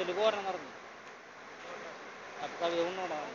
ബസ്സിൽ പോരണം പറഞ്ഞു അപ്പം കവിത കൊണ്ടുപോകണം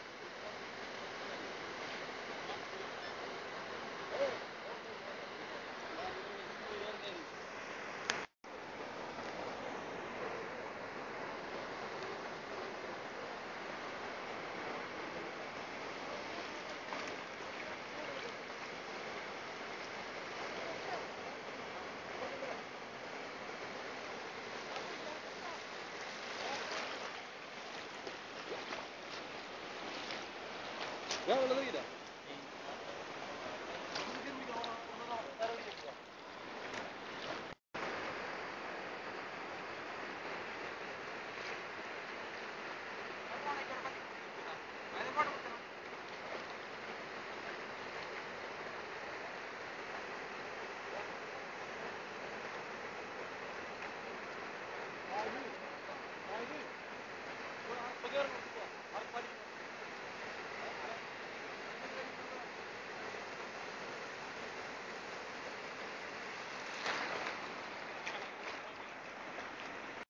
Vamos, Luíra.